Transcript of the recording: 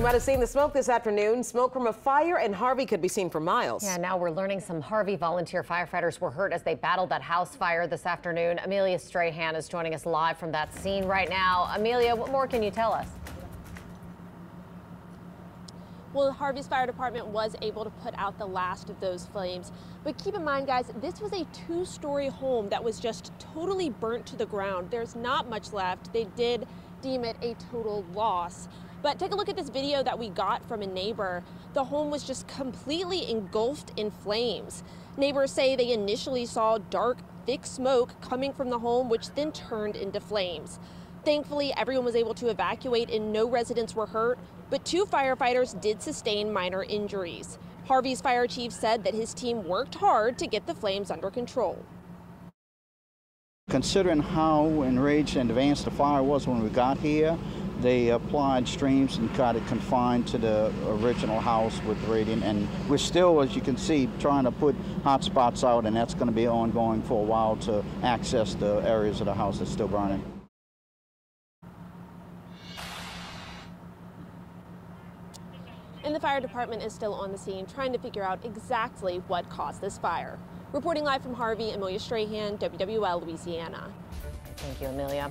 You might have seen the smoke this afternoon. Smoke from a fire in Harvey could be seen for miles. Yeah, now we're learning some Harvey volunteer firefighters were hurt as they battled that house fire this afternoon. Amelia Strahan is joining us live from that scene right now. Amelia, what more can you tell us? Well, Harvey's fire department was able to put out the last of those flames. But keep in mind, guys, this was a two-story home that was just totally burnt to the ground. There's not much left. They did deem it a total loss. But take a look at this video that we got from a neighbor. The home was just completely engulfed in flames. Neighbors say they initially saw dark, thick smoke coming from the home, which then turned into flames. Thankfully, everyone was able to evacuate and no residents were hurt, but two firefighters did sustain minor injuries. Harvey's fire chief said that his team worked hard to get the flames under control. Considering how enraged and advanced the fire was when we got here, they applied streams and got it confined to the original house with radiant. And we're still, as you can see, trying to put hot spots out, and that's going to be ongoing for a while to access the areas of the house that's still burning. And the fire department is still on the scene trying to figure out exactly what caused this fire. Reporting live from Harvey, Amelia Strahan, WWL Louisiana. Thank you, Amelia.